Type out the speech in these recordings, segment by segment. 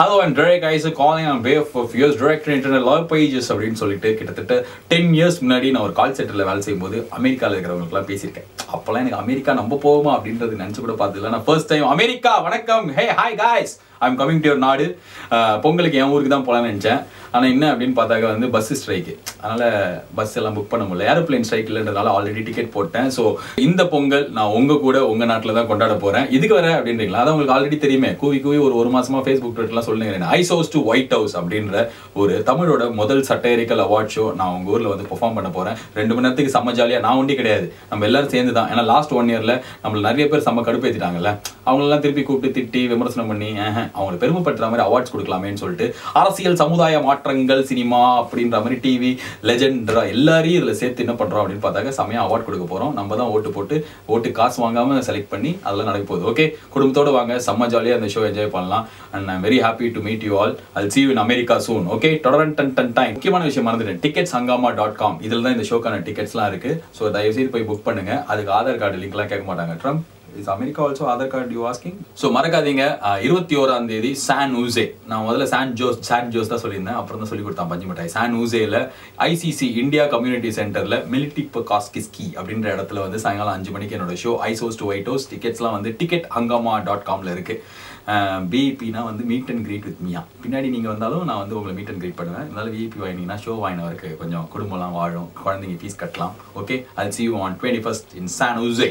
Hello and direct guys. Calling on behalf of years director internal love pages அப்படின்னு சொல்லிட்டு கிட்டத்தட்ட ten years முன்னாடி நான் ஒரு கால் சென்டரில் வேலை செய்யும்போது அமெரிக்காவில் இருக்கிறவங்களுக்குலாம் பேசியிருக்கேன். அப்போல்லாம் எனக்கு அமெரிக்கா நம்ப போகுமா அப்படின்றது நினச்சி கூட பார்த்ததில்ல நான் ஃபர்ஸ்ட் டைம் அமெரிக்கா வணக்கம். Hey hi guys. I'm coming to your நாடு. பொங்கலுக்கு என் ஊருக்கு தான் போகலான்னு நினச்சேன். ஆனால் என்ன அப்படின்னு பார்த்தாக்க வந்து பஸ் ஸ்ட்ரைக்கு அதனால் பஸ் எல்லாம் புக் பண்ண முடியல. ஏரோப்ளேன் ஸ்ட்ரைக் இல்லைன்றதால ஆல்ரெடி டிக்கெட் போட்டேன். ஸோ இந்த பொங்கல் நான் உங்கள் கூட உங்கள் நாட்டில் தான் கொண்டாட போகிறேன் இதுக்கு வர அப்படின்றீங்களா? அதான் உங்களுக்கு ஆல்ரெடி தெரியுமே. கூவி கூவி ஒரு ஒரு மாசமா ஃபேஸ்புக் ட்விட்டர்லாம் சொல்லுங்க Ice House to White House அப்படின்ற ஒரு தமிழோட முதல் சட்டரிக்கல் அவார்ட் ஷோ நான் உங்கள் ஊரில் வந்து பெர்ஃபார்ம் பண்ண போகிறேன் ரெண்டு மணி நேரத்துக்கு செம்ம ஜாலியாக நான் ஒண்டி கிடையாது நம்ம எல்லாரும் சேர்ந்து தான் ஏன்னா லாஸ்ட் ஒன் இயரில் நம்மள நிறைய பேர் செம்ம கடுப்பேற்றிட்டாங்கல்ல அவங்களெல்லாம் திருப்பி கூப்பிட்டு திட்டி விமர்சனம் பண்ணி ஆஹ், அவங்களை பெருமைப்படுத்துற மாதிரி அவார்ட்ஸ் கொடுக்கலாமேன்னு சொல்லிட்டு அரசியல் சமுதாய மாற்றங்கள் சினிமா அப்படின்ற மாதிரி டிவி லெஜெண்ட்ரா எல்லாரையும் இதில் சேர்த்து என்ன பண்ணுறோம் அப்படின்னு பார்த்தாக்க செமையாக அவார்ட் கொடுக்க போகிறோம் நம்ம தான் ஓட்டு போட்டு ஓட்டு காசு வாங்காமல் செலக்ட் பண்ணி அதெல்லாம் நடக்க போகுது. ஓகே குடும்பத்தோட வாங்க. செம்ம ஜாலியாக அந்த ஷோ என்ஜாய் பண்ணலாம். And I'm very happy to meet you all all see in America soon okay தொடரன் டன் டன் டைம் முக்கியமான விஷயம் மறந்துட்டேன். டிக்கெட்ஸ் ஹங்காமா டாட் காம் இதில் தான் இந்த ஷோக்கான டிக்கெட்ஸ்லாம் இருக்குது ஸோ தயவுசெய்து போய் புக் பண்ணுங்க. அதுக்கு ஆதார் கார்டு லிங்க்லாம் கேட்க மாட்டாங்க. Trump is America also Aadhaar card you asking so மறக்காதீங்க. இருபத்தி ஓராம் தேதி சான் ஊசே நான் முதல்ல சான் ஜோஸ் சான் ஜோஸ் தான் சொல்லியிருந்தேன். அப்புறம் தான் சொல்லி கொடுத்தான் பஞ்சு மிட்டாய். சான் ஊசேல ஐசிசி இந்தியா கம்யூனிட்டி சென்டர்ல மிலிட்டி காஸ்கிஸ்கி அப்படின்ற இடத்துல வந்து சாயங்காலம் அஞ்சு மணிக்கு என்னோட show ice house to White House டிக்கெட்ஸ்லாம் வந்து டிக்கெட் ஹங்காமா டாட் காம்ல இருக்கு பிஇபினா வந்து meet and greet with Mia பின்னாடி நீங்கள் வந்தாலும் நான் வந்து உங்களை மீட் அண்ட் கிரீட் பண்ணுவேன். அதனால விஐபி வாங்கினீங்கன்னா ஷோ வாங்கினவருக்கு கொஞ்சம் குடும்பம்லாம் வாழும். குழந்தைங்க ஃபீஸ் கட்டலாம். ஓகே அது see you on twenty first in San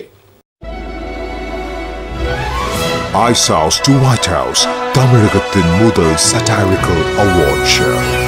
Ice House to White House, Tamilagatin Mudal Satirical Award Show.